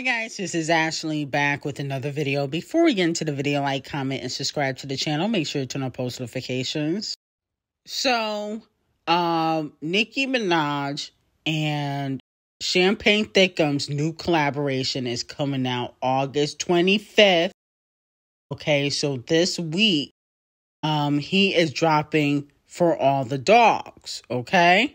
Hi guys, this is Ashley back with another video. Before we get into the video, like, comment, and subscribe to the channel. Make sure to turn on post notifications. So, um, Nicki Minaj and Champagne Thickums' new collaboration is coming out August 25th. Okay, so this week, um, he is dropping for all the dogs, okay?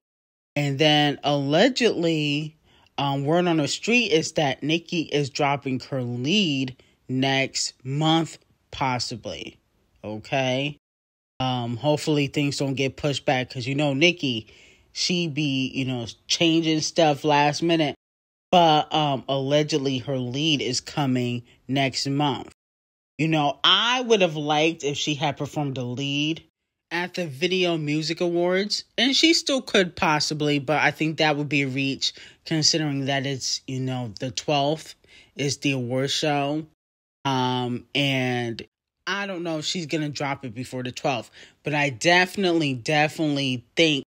And then allegedly, um, word on the street is that Nicki is dropping her lead next month, possibly. Okay. Um, hopefully things don't get pushed back because you know Nicki, she be you know changing stuff last minute, but um, allegedly her lead is coming next month. You know, I would have liked if she had performed a lead at the Video Music Awards, and she still could possibly, but I think that would be a reach considering that it's, you know, the 12th is the award show. Um, and I don't know if she's going to drop it before the 12th, but I definitely, definitely think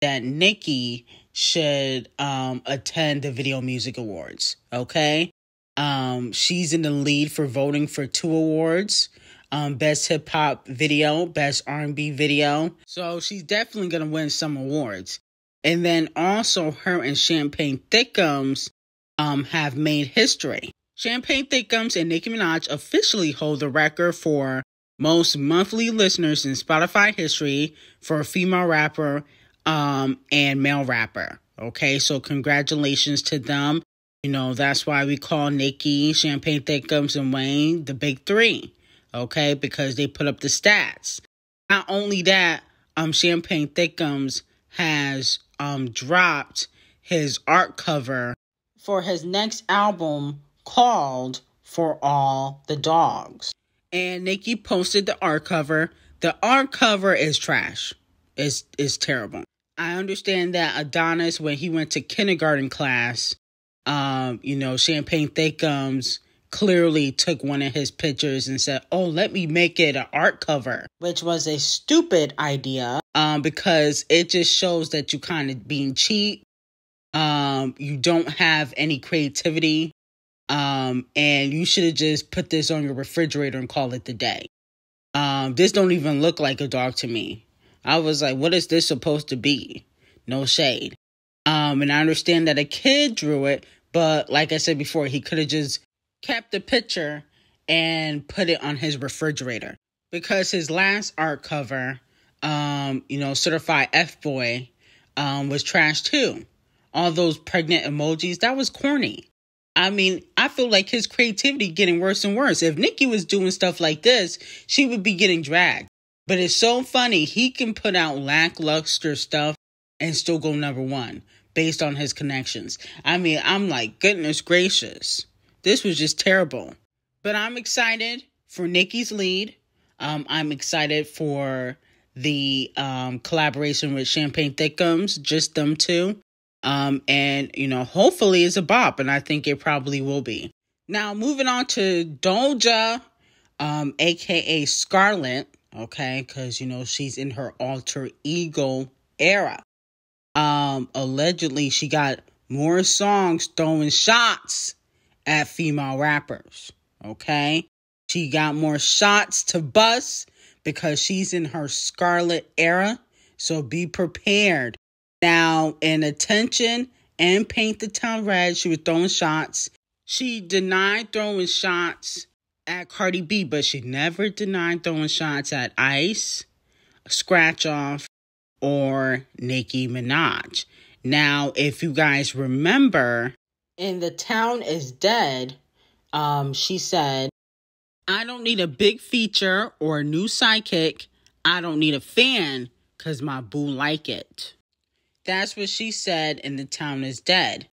that Nicki should um, attend the Video Music Awards. Okay. Um, she's in the lead for voting for two awards um, best hip hop video, best R&B video. So she's definitely going to win some awards. And then also her and Champagne Thickums um, have made history. Champagne Thickums and Nicki Minaj officially hold the record for most monthly listeners in Spotify history for a female rapper um, and male rapper. Okay, so congratulations to them. You know, that's why we call Nicki, Champagne Thickums, and Wayne the big three okay, because they put up the stats. Not only that, um, Champagne Thickums has um dropped his art cover for his next album called For All the Dogs. And Nicki posted the art cover. The art cover is trash. It's is terrible. I understand that Adonis, when he went to kindergarten class, um, you know, Champagne Thickums clearly took one of his pictures and said, "Oh, let me make it an art cover," which was a stupid idea um, because it just shows that you kind of being cheap. Um, you don't have any creativity, um, and you should have just put this on your refrigerator and call it the day. Um, this don't even look like a dog to me. I was like, what is this supposed to be? No shade. Um, and I understand that a kid drew it, but like I said before, he could have just kept the picture and put it on his refrigerator because his last art cover, um, you know, certified F boy, um, was trash too. All those pregnant emojis, that was corny. I mean, I feel like his creativity getting worse and worse. If Nicki was doing stuff like this, she would be getting dragged. But it's so funny. He can put out lackluster stuff and still go number one based on his connections. I mean, I'm like, goodness gracious. This was just terrible. But I'm excited for Nicki's lead. Um, I'm excited for the um, collaboration with Champagne Thickums, just them two. Um, and, you know, hopefully it's a bop, and I think it probably will be. Now, moving on to Doja, um, aka Scarlet, okay, because, you know, she's in her alter ego era. Um, allegedly, she got more songs throwing shots at female rappers. Okay. She got more shots to bust because she's in her scarlet era. So be prepared. Now, in attention and paint the town red, she was throwing shots. She denied throwing shots at Cardi B, but she never denied throwing shots at Ice, Scratch Off, or Nicki Minaj. Now, if you guys remember, in The Town is Dead, um, she said, I don't need a big feature or a new sidekick. I don't need a fan because my boo like it. That's what she said in The Town is Dead.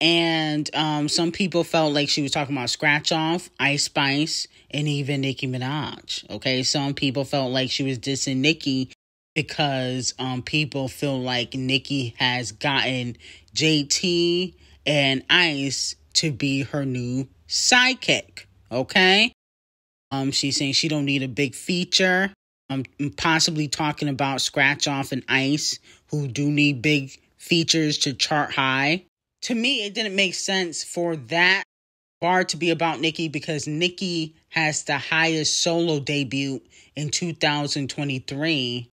And um, some people felt like she was talking about Scratch Off, Ice Spice, and even Nicki Minaj. Okay, some people felt like she was dissing Nicki because um, people feel like Nicki has gotten JT and Ice to be her new sidekick. Okay. Um, she's saying she don't need a big feature. Um, possibly talking about Scratch Off and Ice, who do need big features to chart high. To me, it didn't make sense for that bar to be about Nicki because Nicki has the highest solo debut in 2023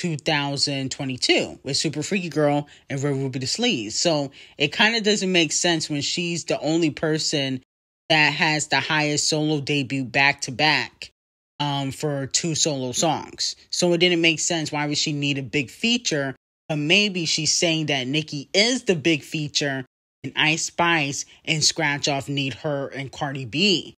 2022 with Super Freaky Girl and Red Ruby Da Sleeze. So it kind of doesn't make sense when she's the only person that has the highest solo debut back to back um, for two solo songs. So it didn't make sense. Why would she need a big feature? But maybe she's saying that Nicki is the big feature and Ice Spice and Scratch Off need her and Cardi B.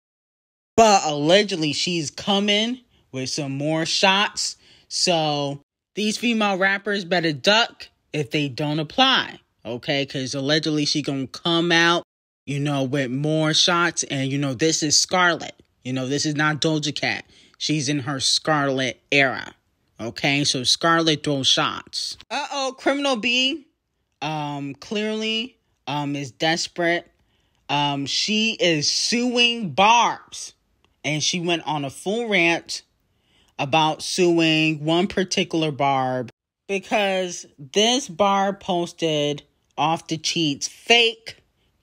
But allegedly she's coming with some more shots. So these female rappers better duck if they don't apply. Okay, because allegedly she gonna come out, you know, with more shots, and you know, this is Scarlet. You know, this is not Doja Cat. She's in her Scarlet era. Okay, so Scarlet throws shots. Uh oh, Criminal B, um, clearly, um, is desperate. Um, she is suing Barb's, and she went on a full rant about suing one particular barb because this barb posted off the cheats fake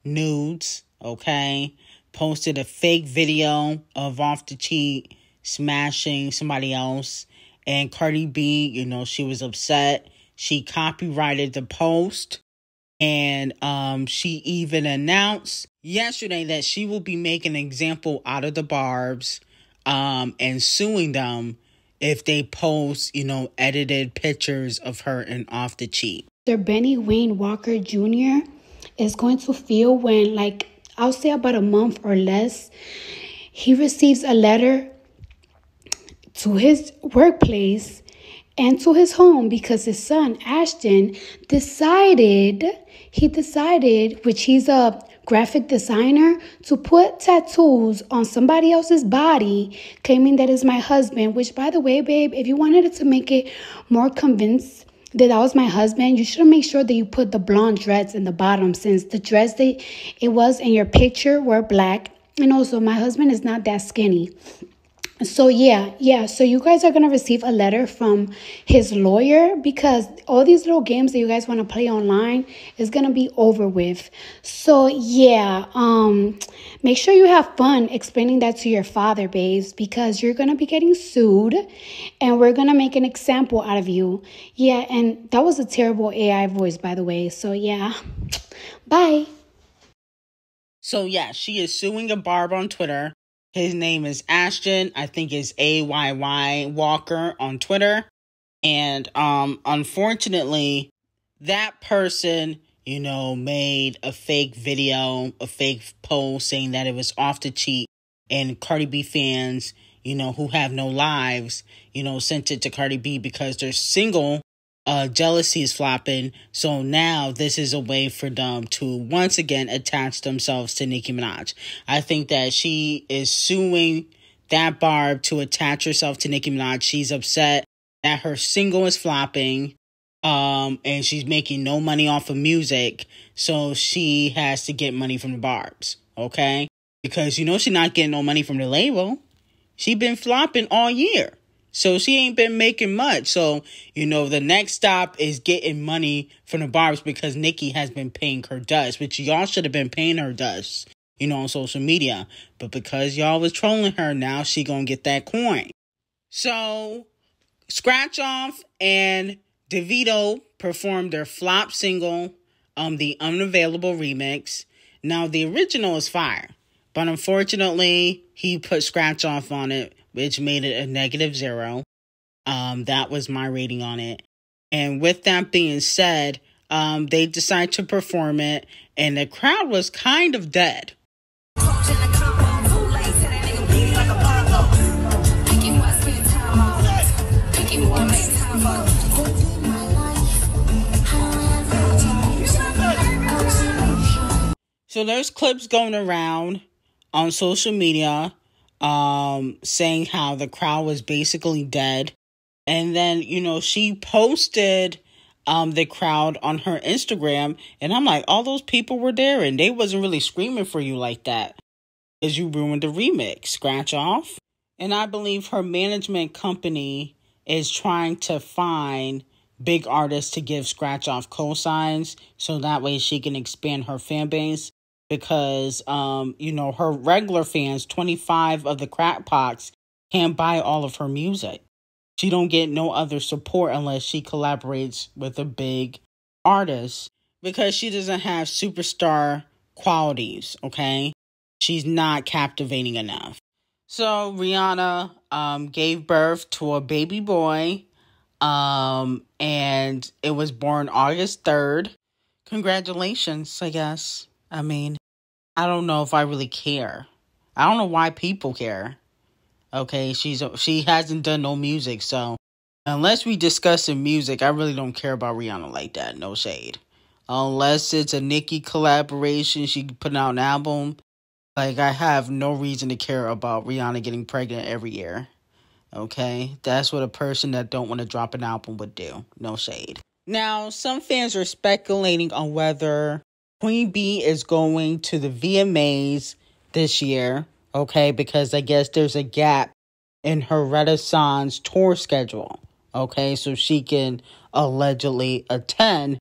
nudes, okay? Posted a fake video of off the cheat smashing somebody else. And Cardi B, you know, she was upset. She copyrighted the post. And um, she even announced yesterday that she will be making an example out of the Barbs um, and suing them if they post, you know, edited pictures of her and off the cheat. Sir Benny Wayne Walker Jr. is going to feel when, like, I'll say about a month or less, he receives a letter to his workplace and to his home because his son Ashton decided he decided which he's a graphic designer to put tattoos on somebody else's body, claiming that is my husband. Which, by the way, babe, if you wanted to make it more convinced that that was my husband, you should make sure that you put the blonde dreads in the bottom, since the dreads that it was in your picture were black. And also, my husband is not that skinny so yeah yeah. So you guys are gonna receive a letter from his lawyer because all these little games that you guys want to play online is gonna be over with. So yeah um make sure you have fun explaining that to your father babes because you're gonna be getting sued and we're gonna make an example out of you. Yeah and that was a terrible ai voice by the way. So yeah. Bye. So yeah she is suing a barb on twitter his name is Ashton. I think is A Y Y Walker on Twitter. And um unfortunately, that person, you know, made a fake video, a fake post saying that it was off the cheat and Cardi B fans, you know, who have no lives, you know, sent it to Cardi B because they're single uh, jealousy is flopping. So now this is a way for them to once again attach themselves to Nicki Minaj. I think that she is suing that Barb to attach herself to Nicki Minaj. She's upset that her single is flopping. Um, and she's making no money off of music, so she has to get money from the Barbs, okay? Because you know she's not getting no money from the label. She's been flopping all year. So she ain't been making much. So, you know, the next stop is getting money from the barbs because Nicki has been paying her dust, which y'all should have been paying her dust, you know, on social media. But because y'all was trolling her, now she gonna get that coin. So, Scratch Off and Davido performed their flop single, um, the Unavailable remix. Now, the original is fire, but unfortunately, he put Scratch Off on it which made it a negative zero. Um, that was my rating on it. And with that being said, um, they decided to perform it, and the crowd was kind of dead. So there's clips going around on social media um, saying how the crowd was basically dead. And then, you know, she posted um, the crowd on her Instagram. And I'm like, all those people were there and they wasn't really screaming for you like that. Because you ruined the remix. Scratch off. And I believe her management company is trying to find big artists to give scratch off cosigns so that way she can expand her fan base. Because um you know her regular fans 25 of the crackpots can't buy all of her music. She don't get no other support unless she collaborates with a big artist because she doesn't have superstar qualities okay? She's not captivating enough. So rihanna um gave birth to a baby boy um and it was born august 3rd congratulations i guess I mean, I don't know if I really care. I don't know why people care. Okay, she's she hasn't done no music, so unless we discussing music, I really don't care about Rihanna like that. No shade. Unless it's a Nicki collaboration, she put out an album. Like I have no reason to care about Rihanna getting pregnant every year. Okay, that's what a person that don't want to drop an album would do. No shade. Now, some fans are speculating on whether Queen Bee is going to the VMAs this year, okay, because I guess there's a gap in her Renaissance tour schedule, okay, so she can allegedly attend.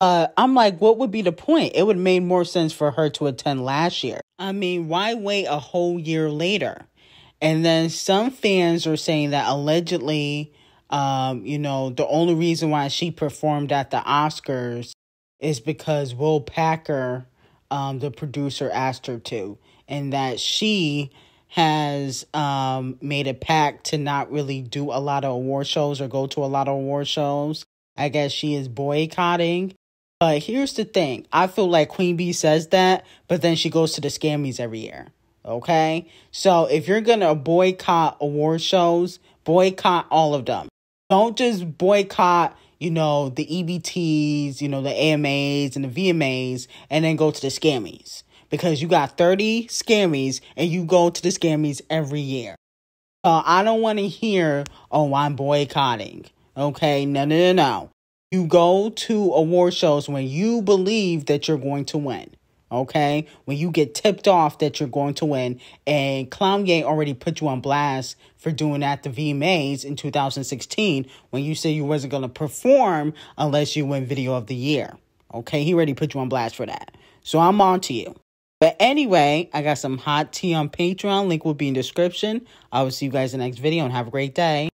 Uh, I'm like, what would be the point? It would have made more sense for her to attend last year. I mean, why wait a whole year later? And then some fans are saying that allegedly, um, you know, the only reason why she performed at the Oscars is because Will Packer, um, the producer, asked her to, and that she has um, made a pact to not really do a lot of award shows or go to a lot of award shows. I guess she is boycotting. But here's the thing I feel like Queen Bee says that, but then she goes to the Scammies every year. Okay? So if you're going to boycott award shows, boycott all of them. Don't just boycott you know, the EBTs, you know, the AMAs and the VMAs, and then go to the scammies. Because you got 30 scammies and you go to the scammies every year. Uh, I don't want to hear, oh, I'm boycotting. Okay, no, no, no, no. You go to award shows when you believe that you're going to win okay? When you get tipped off that you're going to win, and Clowngate already put you on blast for doing that the VMAs in 2016 when you said you wasn't going to perform unless you win Video of the Year, okay? He already put you on blast for that. So I'm on to you. But anyway, I got some hot tea on Patreon. Link will be in description. I will see you guys in the next video and have a great day.